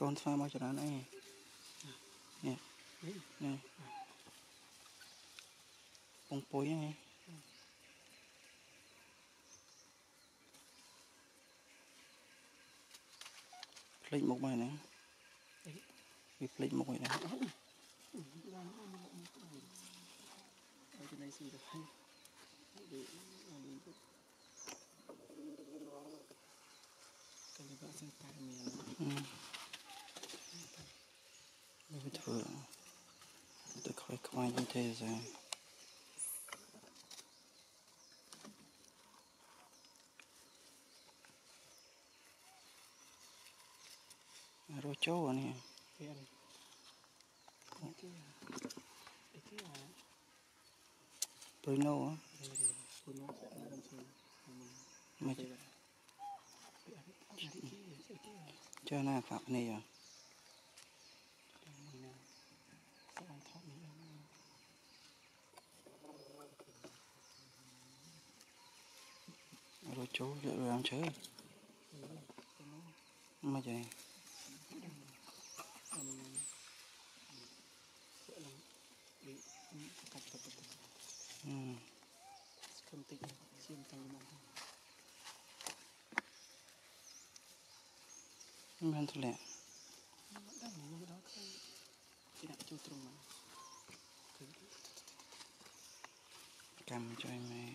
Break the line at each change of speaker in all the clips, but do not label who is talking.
កូនស្វាមកច្រើនអីនេះ
នេះ
នេះពងពុយហ្នឹងភ្លេចមុខមកហ្នឹងវាភ្លេចមុខហ្នឹង
បានហើយទៅណៃស៊ីទៅហើយដូចអានេះទៅកលបាក់សិនតែមាន
វាធ្វើទៅខ្វៃខ្វាយទៅទេសារស់ចូលអានេះ
thử tôi coi coi
như thế
rồi rồi chỗ này cái cái cái
Bruno á mà
cho nó
phạm này rồi
chú liệu làm chứ mà vậy Mm. Cantik,
cinta gimana? Mình thật lẹ
Đang ngủ cho trùng mà
Cầm cho em này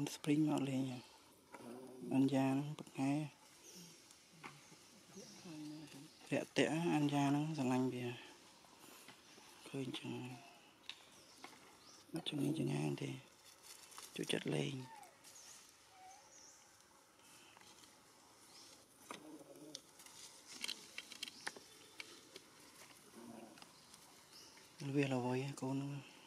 នស្ព្រីងមកលេងអញ្ញាហ្នឹងបកែរាក់តាក់អញ្ញាហ្នឹងស្រឡាញ់វាឃើញចឹងមកជំនាញចងាទេជួយចិត្តលេងវាល្វីកូនហ្នឹង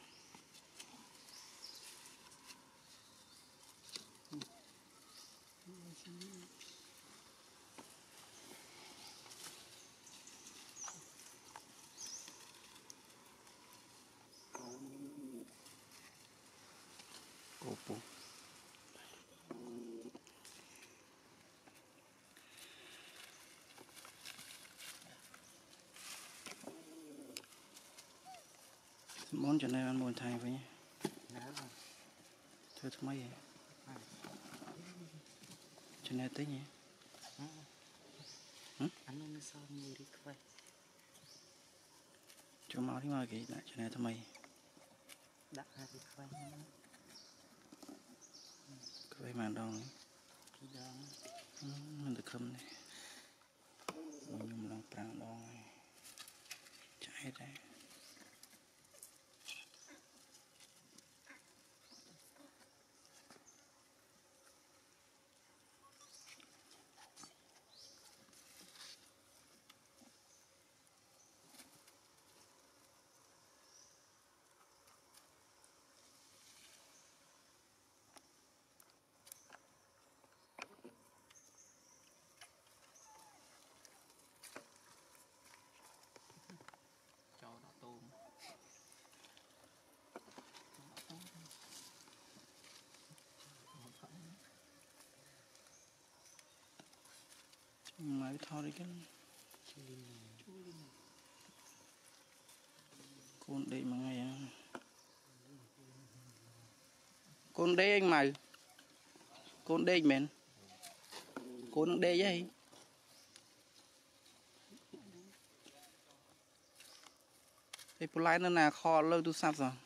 món cho nên ăn buồn thay với nhé
Nè rồi
thôi thôi mấy cho nên tới nhé
Anh nó sao như đi quay
cho máu đi mà kỹ lại cho nên thôi mấy
Đã ra đi quay
cái vậy mà đâu
Khi đó
mình được không này mình វាថតអីចឹង
ជួយលីន
ជួយលីណា
កូនដេកមួយថ្ងៃហ្នឹងកូនដេកអញម៉ៅកូនដេកមែនកូននឹងដេកហីឯពូឡៃនៅណាខលលើទូរស័ព្ទសោះ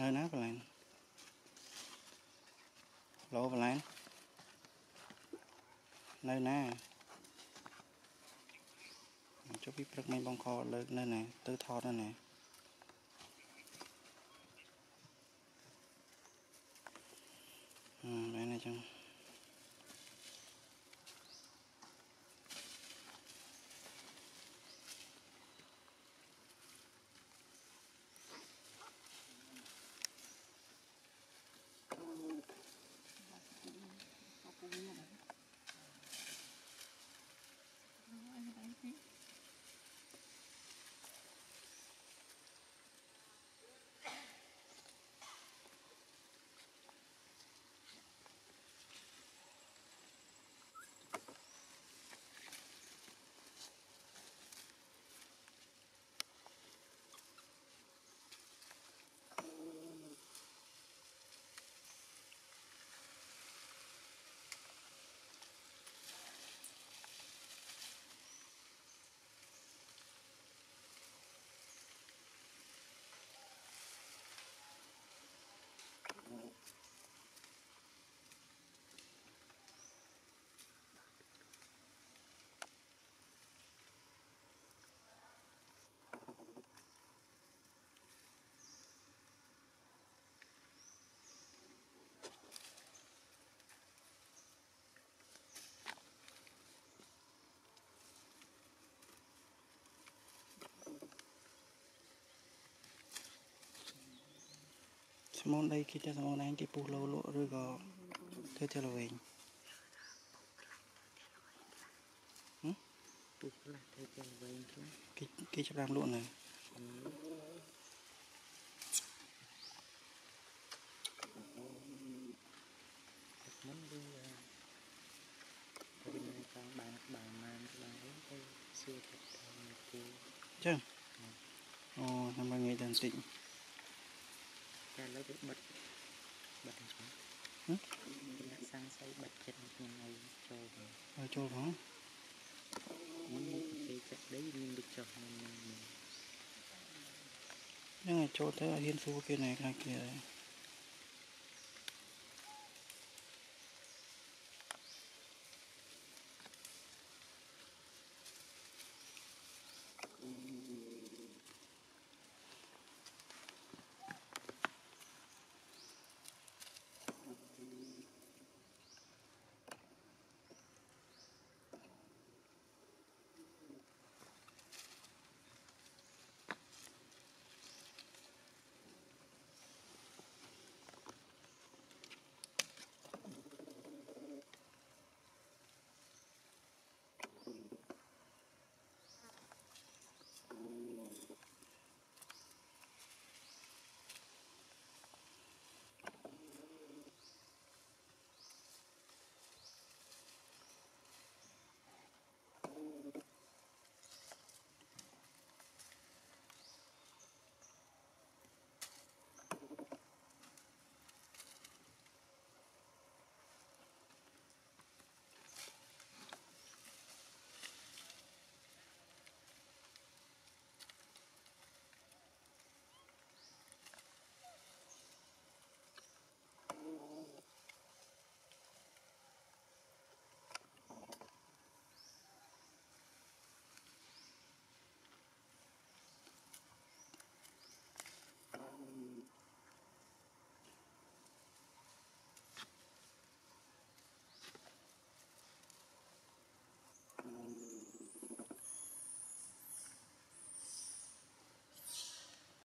នៅណាកន្លែងឡូកន្លែងនៅណាចុះពីព្រឹកមិញបងខលលើកនៅណាទៅថតនៅណាអឺមែនទេចឹង ស្មូនដីគេតែស្មូនឯងគេពុះលោលក់ឬក៏ធ្វើជាល្វែង
ពុះខ្លះធ្វើជាវែងខ្លះ
គេគេចាប់បានលក់នៅ
មិនវាទៅនៅខាងបានក្បាលម៉ានក្បាលអីទៅសួរទៅតាមគូ
ចឹងអូតាមងាយទៅបន្តិច
តែលើវាបិទបិទអញ្ចឹង
ហ៎
គេដាក់សាំងស្អីបិទចិត្តខ្ញុំឲ្យចូលមក
ឲ្យចូលផង
មុនមកពេលចាក់ដីមានដូចចុះមុននឹង
ហ្នឹងឲ្យចូលទៅឲ្យហ៊ានសួរគេណែខ្លះគេដែរ